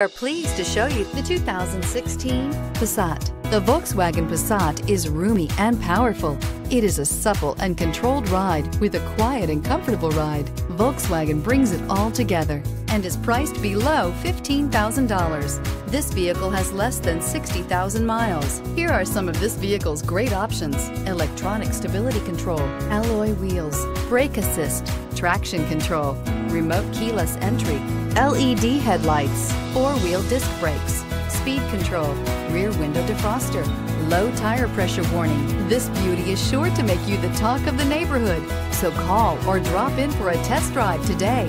are pleased to show you the 2016 Passat. The Volkswagen Passat is roomy and powerful. It is a supple and controlled ride with a quiet and comfortable ride. Volkswagen brings it all together and is priced below $15,000. This vehicle has less than 60,000 miles. Here are some of this vehicle's great options. Electronic stability control, alloy wheels, brake assist, traction control, remote keyless entry, LED headlights, four-wheel disc brakes, speed control, rear window defroster, low tire pressure warning. This beauty is sure to make you the talk of the neighborhood. So call or drop in for a test drive today.